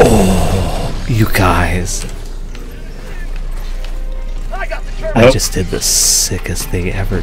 oh, you guys. I just did the sickest thing ever.